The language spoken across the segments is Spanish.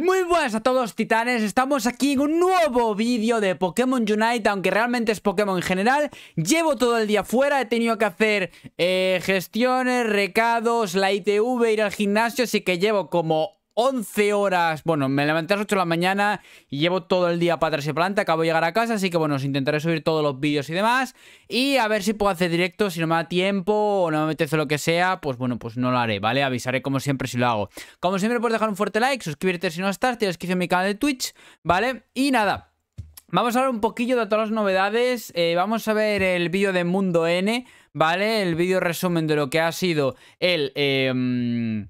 Muy buenas a todos titanes, estamos aquí en un nuevo vídeo de Pokémon Unite, aunque realmente es Pokémon en general. Llevo todo el día fuera, he tenido que hacer eh, gestiones, recados, la ITV, ir al gimnasio, así que llevo como 11 horas, bueno, me levanté a las 8 de la mañana y llevo todo el día para atrás y planta, acabo de llegar a casa, así que bueno, os intentaré subir todos los vídeos y demás y a ver si puedo hacer directo, si no me da tiempo o no me apetece lo que sea, pues bueno, pues no lo haré, ¿vale? Avisaré como siempre si lo hago. Como siempre puedes dejar un fuerte like, suscribirte si no estás, tienes que ir a mi canal de Twitch, ¿vale? Y nada, Vamos a hablar un poquillo de todas las novedades. Eh, vamos a ver el vídeo de Mundo N, ¿vale? El vídeo resumen de lo que ha sido el... Eh,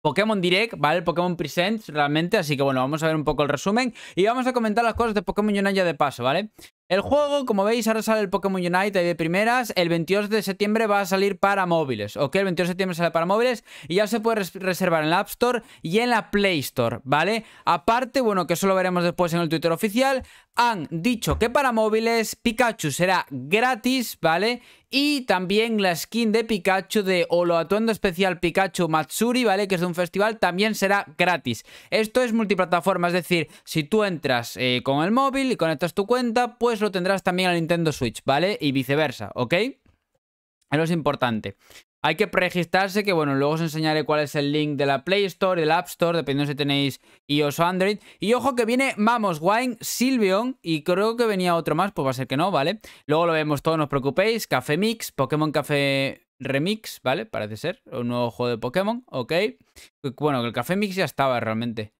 Pokémon Direct, ¿vale? Pokémon Presents realmente, así que bueno, vamos a ver un poco el resumen y vamos a comentar las cosas de Pokémon Unite ya de paso, ¿vale? El juego, como veis, ahora sale el Pokémon Unite de primeras. El 22 de septiembre va a salir para móviles, ¿ok? El 22 de septiembre sale para móviles y ya se puede reservar en la App Store y en la Play Store, ¿vale? Aparte, bueno, que eso lo veremos después en el Twitter oficial, han dicho que para móviles Pikachu será gratis, ¿vale? Y también la skin de Pikachu de Holo Atuendo Especial Pikachu Matsuri, ¿vale? Que es de un festival, también será gratis. Esto es multiplataforma, es decir, si tú entras eh, con el móvil y conectas tu cuenta, pues lo tendrás también a Nintendo Switch, ¿vale? Y viceversa, ¿ok? Eso es importante. Hay que preregistrarse, que bueno, luego os enseñaré cuál es el link de la Play Store y de la App Store, dependiendo si tenéis iOS o Android. Y ojo que viene Mamos Wine, Silvion y creo que venía otro más, pues va a ser que no, ¿vale? Luego lo vemos todo, no os preocupéis. Café Mix, Pokémon Café Remix, ¿vale? Parece ser, un nuevo juego de Pokémon, ¿ok? Bueno, el Café Mix ya estaba realmente.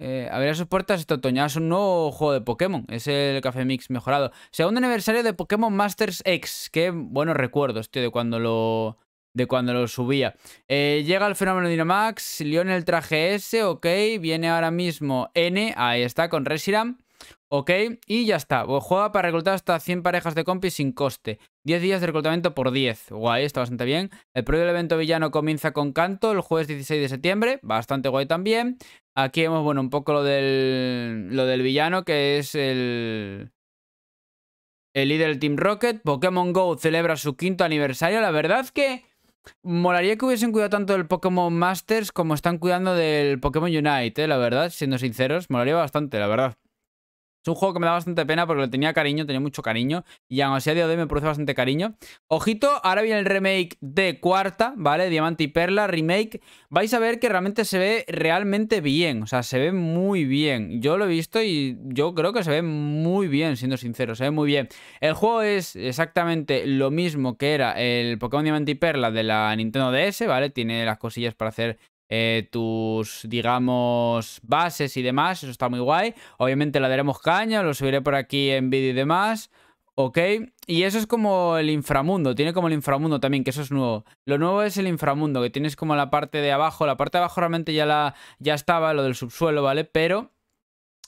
Eh, a ver a sus puertas este. Es un nuevo juego de Pokémon. Es el Café Mix mejorado. Segundo aniversario de Pokémon Masters X. Qué buenos recuerdos, tío, de cuando lo. De cuando lo subía. Eh, llega el fenómeno Dynamax. Leon el traje S. Ok. Viene ahora mismo N. Ahí está, con Reshiram. Ok, y ya está. Juega para reclutar hasta 100 parejas de compis sin coste. 10 días de reclutamiento por 10. Guay, está bastante bien. El propio evento villano comienza con canto el jueves 16 de septiembre. Bastante guay también. Aquí vemos, bueno, un poco lo del, lo del villano, que es el... El líder del Team Rocket. Pokémon GO celebra su quinto aniversario. La verdad que... Molaría que hubiesen cuidado tanto del Pokémon Masters como están cuidando del Pokémon Unite, ¿eh? la verdad, siendo sinceros. Molaría bastante, la verdad. Un juego que me da bastante pena porque le tenía cariño, tenía mucho cariño. Y aún así de hoy me produce bastante cariño. Ojito, ahora viene el remake de Cuarta, ¿vale? Diamante y Perla, remake. Vais a ver que realmente se ve realmente bien. O sea, se ve muy bien. Yo lo he visto y yo creo que se ve muy bien, siendo sincero. Se ve muy bien. El juego es exactamente lo mismo que era el Pokémon Diamante y Perla de la Nintendo DS, ¿vale? Tiene las cosillas para hacer eh, tus, digamos, bases y demás. Eso está muy guay. Obviamente le daremos caña, lo subiré por aquí en vídeo y demás. ¿Ok? Y eso es como el inframundo, tiene como el inframundo también, que eso es nuevo. Lo nuevo es el inframundo, que tienes como la parte de abajo. La parte de abajo realmente ya, la, ya estaba, lo del subsuelo, ¿vale? Pero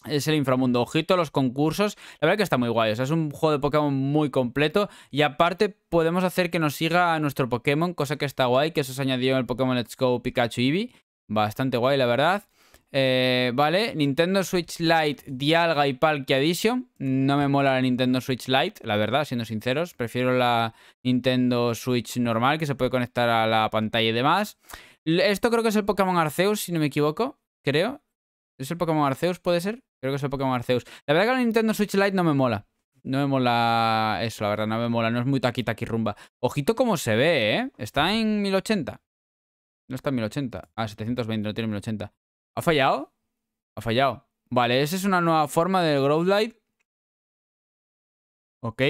es el inframundo. Ojito los concursos. La verdad que está muy guay. O sea, es un juego de Pokémon muy completo. Y aparte podemos hacer que nos siga nuestro Pokémon, cosa que está guay, que eso se añadió en el Pokémon Let's Go Pikachu Eevee. Bastante guay, la verdad. Eh, vale, Nintendo Switch Lite Dialga y Palkia Edition. No me mola la Nintendo Switch Lite, la verdad, siendo sinceros. Prefiero la Nintendo Switch normal, que se puede conectar a la pantalla y demás. Esto creo que es el Pokémon Arceus, si no me equivoco. Creo. ¿Es el Pokémon Arceus, puede ser? Creo que es el Pokémon Arceus. La verdad que la Nintendo Switch Lite no me mola. No me mola eso, la verdad, no me mola. No es muy taqui taqui rumba. Ojito cómo se ve, ¿eh? Está en 1080. No está en 1080. Ah, 720, no tiene 1080. ¿Ha fallado? Ha fallado. Vale, esa es una nueva forma del Growth Ok.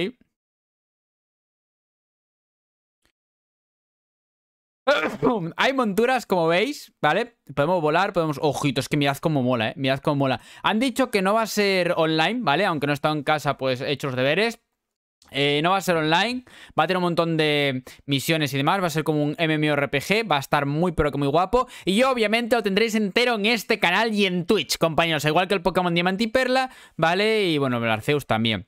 Hay monturas, como veis, ¿vale? Podemos volar, podemos... Ojitos, que mirad cómo mola, ¿eh? Mirad cómo mola. Han dicho que no va a ser online, ¿vale? Aunque no he estado en casa, pues he hecho los deberes. Eh, no va a ser online, va a tener un montón de misiones y demás, va a ser como un MMORPG, va a estar muy pero que muy guapo. Y yo obviamente lo tendréis entero en este canal y en Twitch, compañeros, igual que el Pokémon Diamante y Perla, ¿vale? Y bueno, el Arceus también.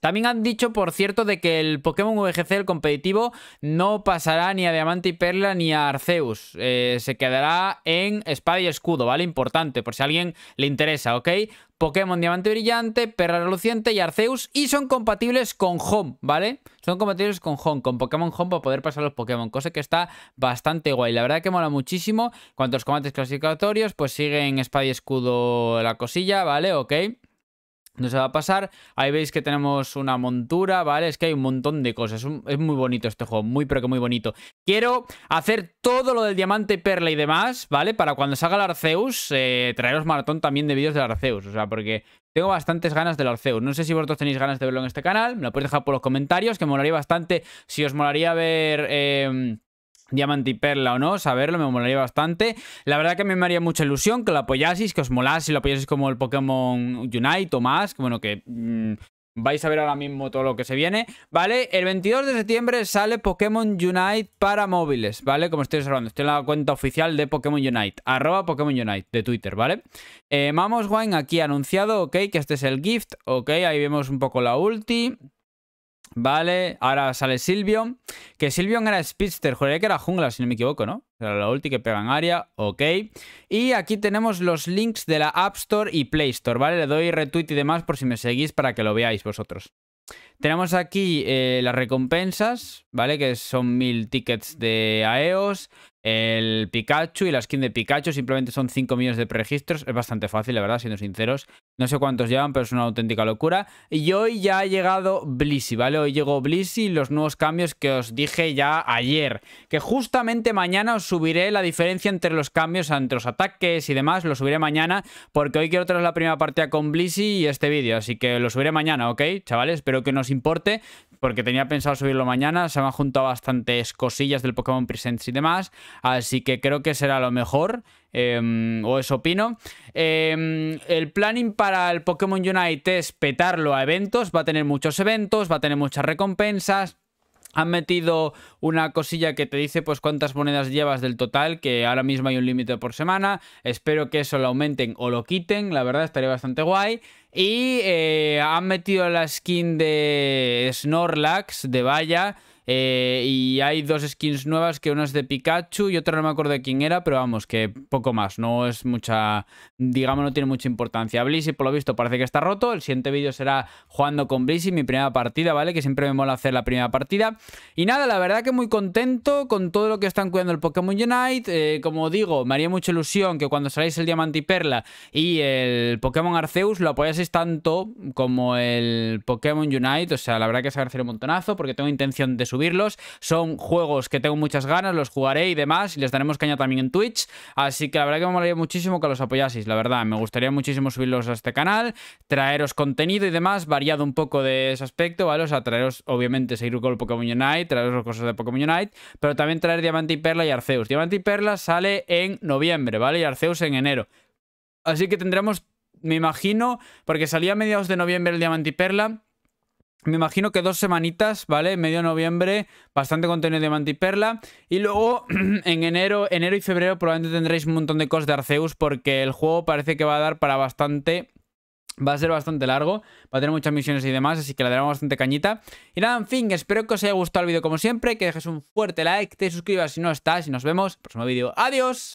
También han dicho, por cierto, de que el Pokémon VGC, el competitivo, no pasará ni a Diamante y Perla ni a Arceus. Eh, se quedará en Espada y Escudo, ¿vale? Importante, por si a alguien le interesa, ¿ok? Pokémon Diamante Brillante, Perla Reluciente y Arceus. Y son compatibles con Home, ¿vale? Son compatibles con Home, con Pokémon Home para poder pasar los Pokémon. Cosa que está bastante guay. La verdad que mola muchísimo. Cuanto a los combates clasificatorios, pues siguen Espada y Escudo la cosilla, ¿vale? Ok no se va a pasar. Ahí veis que tenemos una montura, ¿vale? Es que hay un montón de cosas. Es muy bonito este juego, muy pero que muy bonito. Quiero hacer todo lo del diamante, perla y demás, ¿vale? Para cuando salga el Arceus, eh, traeros maratón también de vídeos del Arceus. O sea, porque tengo bastantes ganas del Arceus. No sé si vosotros tenéis ganas de verlo en este canal. Me lo podéis dejar por los comentarios, que me molaría bastante. Si os molaría ver... Eh, Diamante y Perla o no, saberlo, me molaría bastante. La verdad que a mí me haría mucha ilusión que lo apoyaseis, que os molase, lo apoyaseis como el Pokémon Unite o más, bueno, que mm, vais a ver ahora mismo todo lo que se viene, ¿vale? El 22 de septiembre sale Pokémon Unite para móviles, ¿vale? Como estoy observando, estoy en la cuenta oficial de Pokémon Unite, arroba Pokémon Unite de Twitter, ¿vale? Eh, Mamos Wine aquí anunciado, ok, que este es el gift, ok, ahí vemos un poco la ulti, Vale, ahora sale Silvion. Que Silvion era Speedster, juraría que era jungla, si no me equivoco, ¿no? Era la ulti que pega en área, ok. Y aquí tenemos los links de la App Store y Play Store, ¿vale? Le doy retweet y demás por si me seguís para que lo veáis vosotros. Tenemos aquí eh, las recompensas, ¿vale? Que son mil tickets de AEOS, el Pikachu y la skin de Pikachu. Simplemente son 5 millones de preregistros. Es bastante fácil, la verdad, siendo sinceros. No sé cuántos llevan, pero es una auténtica locura. Y hoy ya ha llegado Blissey, ¿vale? Hoy llegó Blissey, los nuevos cambios que os dije ya ayer. Que justamente mañana os subiré la diferencia entre los cambios, entre los ataques y demás. Lo subiré mañana, porque hoy quiero traer la primera partida con Blissey y este vídeo. Así que lo subiré mañana, ¿ok? Chavales, espero que nos importe, porque tenía pensado subirlo mañana. Se me han juntado bastantes cosillas del Pokémon Presents y demás. Así que creo que será lo mejor. Em, o eso opino. Em, el planning para el Pokémon Unite es petarlo a eventos. Va a tener muchos eventos, va a tener muchas recompensas. Han metido una cosilla que te dice pues cuántas monedas llevas del total, que ahora mismo hay un límite por semana. Espero que eso lo aumenten o lo quiten, la verdad estaría bastante guay. Y eh, han metido la skin de Snorlax de Valla eh, y hay dos skins nuevas, que una es de Pikachu y otra no me acuerdo de quién era, pero vamos, que poco más, no es mucha, digamos, no tiene mucha importancia. Blissey, por lo visto, parece que está roto. El siguiente vídeo será jugando con Blissey, mi primera partida, ¿vale? Que siempre me mola hacer la primera partida. Y nada, la verdad que muy contento con todo lo que están cuidando el Pokémon Unite. Eh, como digo, me haría mucha ilusión que cuando saláis el Diamante y Perla y el Pokémon Arceus lo apoyaseis tanto como el Pokémon Unite. O sea, la verdad que se agradecería un montonazo porque tengo intención de subir subirlos. Son juegos que tengo muchas ganas, los jugaré y demás, y les daremos caña también en Twitch. Así que la verdad que me molaría muchísimo que los apoyaseis, la verdad. Me gustaría muchísimo subirlos a este canal, traeros contenido y demás, variado un poco de ese aspecto, ¿vale? O sea, traeros, obviamente, seguir con el Pokémon Unite, traeros cosas de Pokémon Unite, pero también traer Diamante y Perla y Arceus. Diamante y Perla sale en noviembre, ¿vale? Y Arceus en enero. Así que tendremos, me imagino, porque salía a mediados de noviembre el Diamante y Perla, me imagino que dos semanitas, ¿vale? Medio noviembre, bastante contenido de Mantiperla. Y luego, en enero, enero y febrero probablemente tendréis un montón de cosas de Arceus porque el juego parece que va a dar para bastante... Va a ser bastante largo, va a tener muchas misiones y demás, así que le daremos bastante cañita. Y nada, en fin, espero que os haya gustado el vídeo como siempre, que dejes un fuerte like, te suscribas si no estás y nos vemos en el próximo vídeo. ¡Adiós!